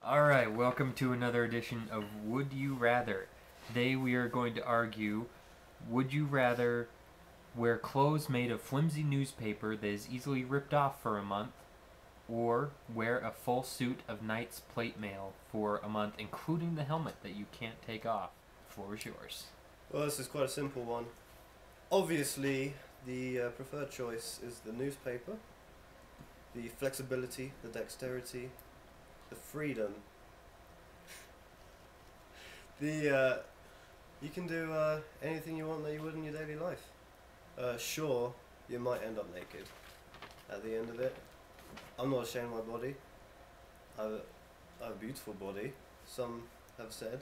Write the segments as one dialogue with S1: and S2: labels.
S1: All right, welcome to another edition of Would You Rather. Today we are going to argue Would you rather wear clothes made of flimsy newspaper that is easily ripped off for a month, or wear a full suit of Knight's plate mail for a month, including the helmet that you can't take off? The floor is yours.
S2: Well, this is quite a simple one. Obviously, the uh, preferred choice is the newspaper. The flexibility, the dexterity, the freedom. The uh, you can do uh, anything you want that you would in your daily life. Uh, sure, you might end up naked at the end of it. I'm not ashamed of my body. I have, I have a beautiful body. Some have said.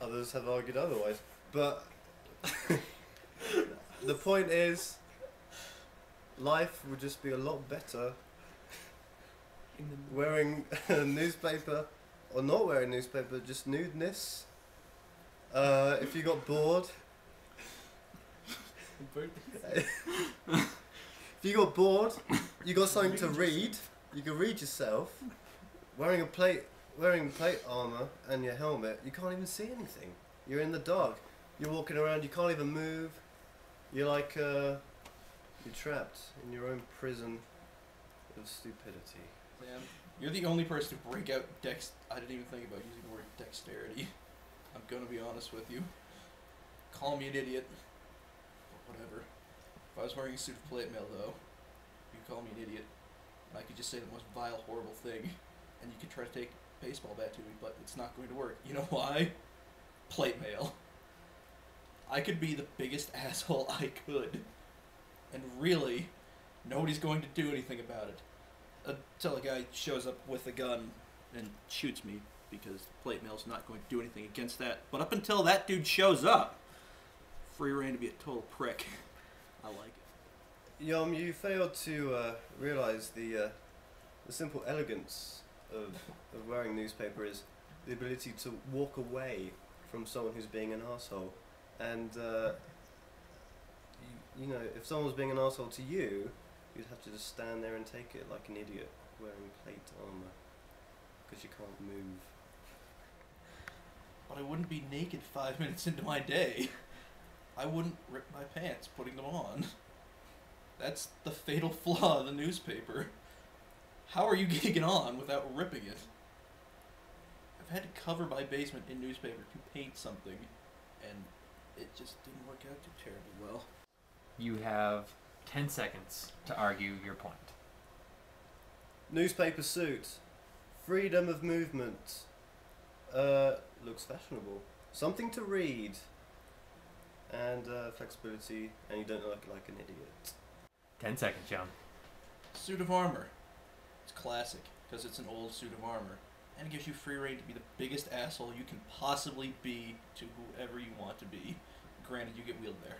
S2: Others have argued otherwise. But the point is, life would just be a lot better wearing a newspaper or not wearing a newspaper, just nudeness. Uh, if you got bored, if you got bored, you got something to read. You can read yourself. Wearing a plate, wearing plate armor and your helmet, you can't even see anything. You're in the dark. You're walking around. You can't even move. You're like uh, you're trapped in your own prison of stupidity.
S3: Sam, you're the only person to break out dex. I didn't even think about using the word dexterity. I'm gonna be honest with you. Call me an idiot. But whatever. If I was wearing a suit of plate mail, though, you'd call me an idiot. And I could just say the most vile, horrible thing. And you could try to take a baseball bat to me, but it's not going to work. You know why? Plate mail. I could be the biggest asshole I could. And really, nobody's going to do anything about it until a guy shows up with a gun and shoots me because plate mail's not going to do anything against that. But up until that dude shows up, free reign to be a total prick. I like it.
S2: Yom, you failed to uh, realize the uh, the simple elegance of, of wearing newspaper is the ability to walk away from someone who's being an asshole, and uh, you, you know if someone's being an asshole to you, you'd have to just stand there and take it like an idiot wearing plate armor because you can't move.
S3: But I wouldn't be naked five minutes into my day. I wouldn't rip my pants putting them on. That's the fatal flaw of the newspaper. How are you getting on without ripping it? I've had to cover my basement in newspaper to paint something, and it just didn't work out too terribly well.
S1: You have 10 seconds to argue your point.
S2: Newspaper suit, freedom of movement. Uh, looks fashionable. Something to read, and uh, flexibility, and you don't look like an idiot.
S1: 10 seconds, John.
S3: Suit of armor. It's classic because it's an old suit of armor, and it gives you free reign to be the biggest asshole you can possibly be to whoever you want to be. Granted, you get wheeled there.